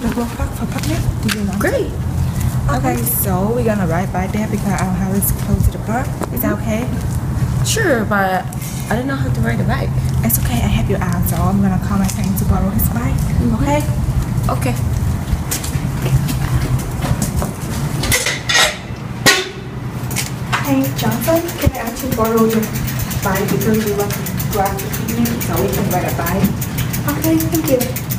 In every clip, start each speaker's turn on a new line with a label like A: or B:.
A: to the for picnic? Do you know?
B: Great.
A: Okay, so we're gonna ride by there because our house is close to the park. Is that okay?
B: Sure, but I don't know how to ride a bike.
A: It's okay. I have your out. So I'm gonna call my friend to borrow his bike. Mm-hmm. Okay?
B: Okay.
A: Hey, Johnson, can I actually borrow your bike because we want to go out to picnic so we can ride a bike? Okay, thank you.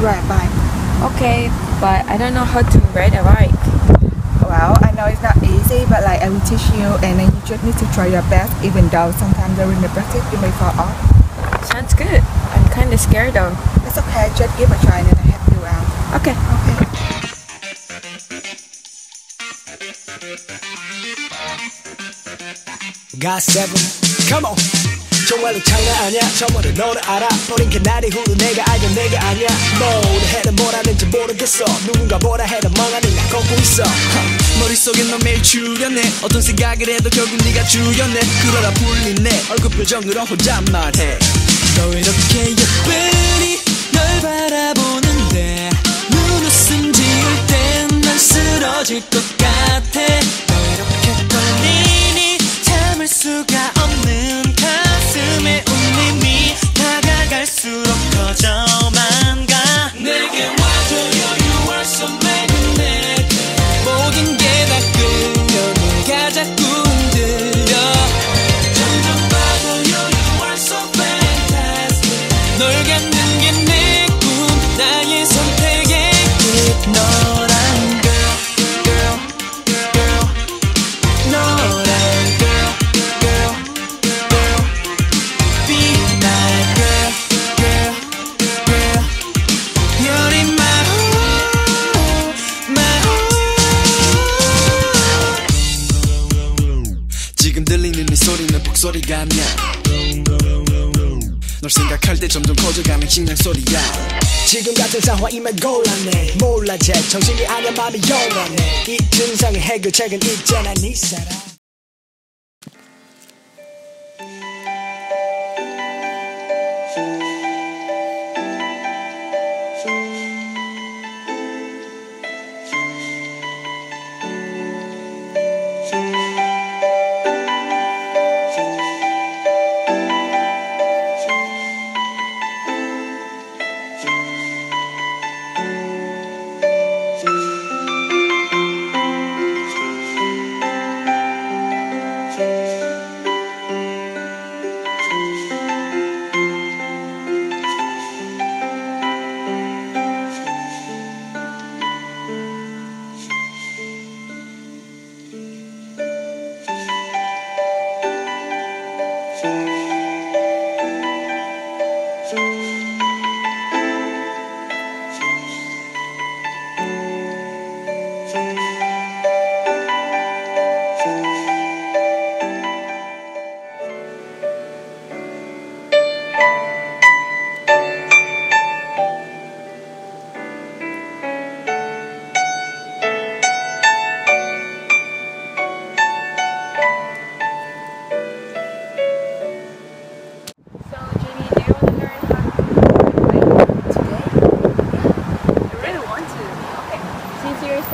A: Ride a bike.
B: Okay, but I don't know how to ride a bike.
A: Well, I know it's not easy, but like I will teach you, and then you just need to try your best, even though sometimes during the practice you may fall off.
B: Sounds good. I'm kind of scared though.
A: It's okay, just give a try, and then I help you out.
B: Okay.
A: Okay.
C: got seven come on 정말로 장난 아니야. 저번에 너를 알아버린 그날이 후로 내가 알던 내가 아니야. 뭘 해도 뭘 하는지 모르겠어. 누군가 뭐라 해도 멍하니 나 걷고 있어. 머릿속에 너 매일 출연해 어떤 생각을 해도 결국 네가 주연해 그러다 내 얼굴 표정으로 혼잣말해. 너 이렇게 예쁘니? 널 바라보는데 눈웃음 지을 땐 난 쓰러질 것 같아 지금 들리는 이 소리는 북소리가 아니야 널 생각할 때 점점 커져가는 심장 소리야. 지금 같은 상황이면 곤란해. 몰라 제 정신이 아니야 마음이 영원해. 이 증상의 해결책은 있잖아 네 사랑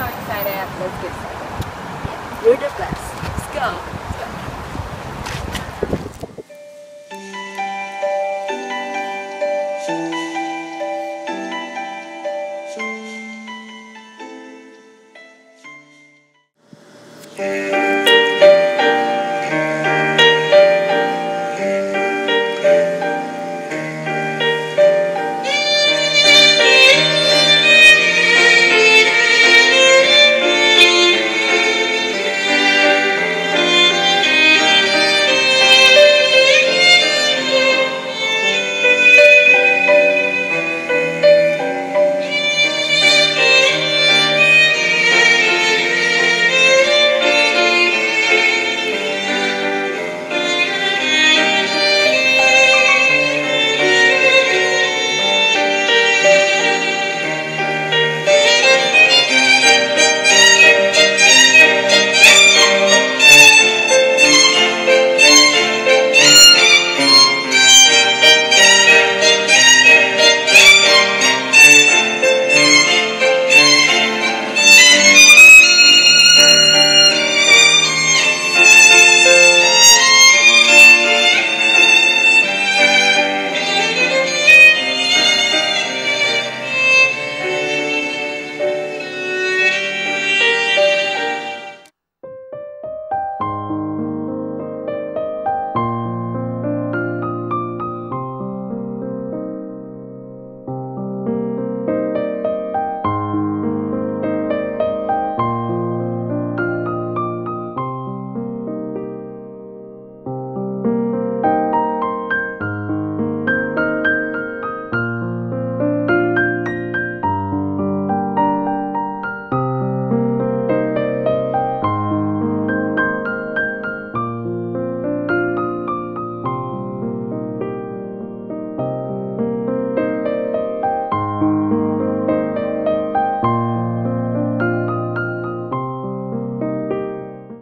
C: excited, let's get started. You're the best. Let's go.